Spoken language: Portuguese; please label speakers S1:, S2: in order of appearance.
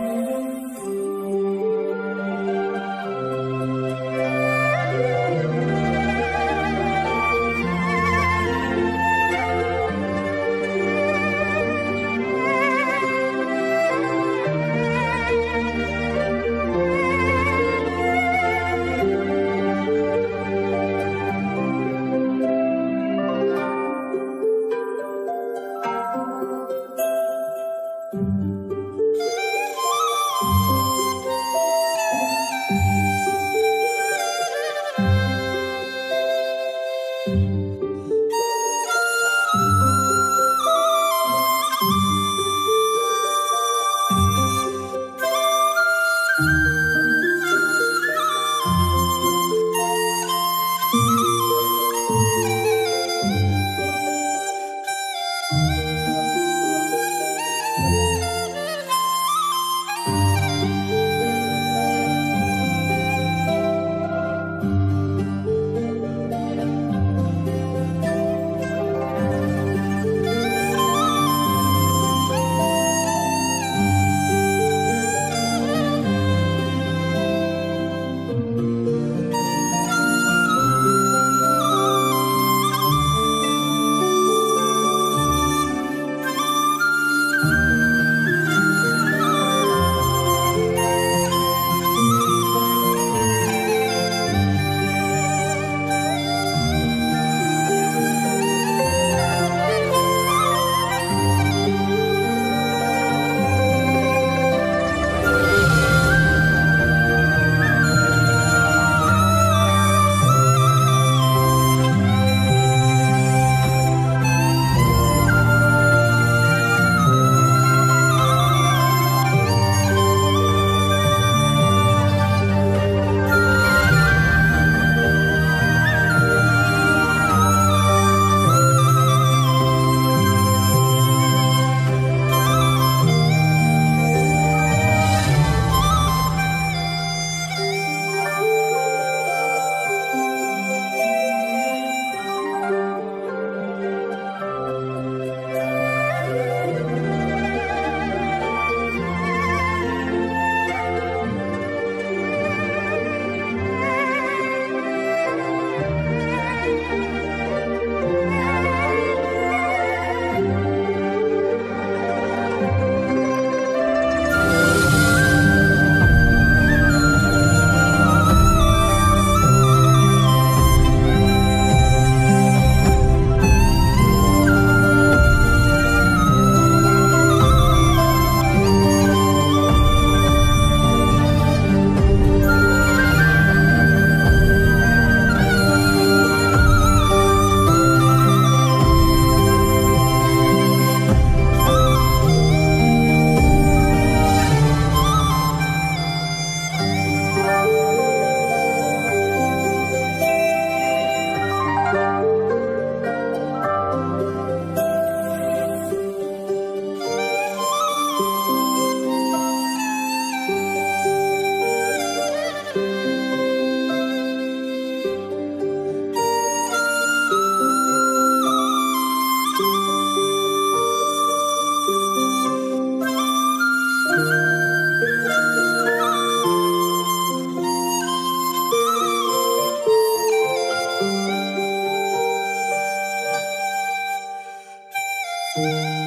S1: Música Música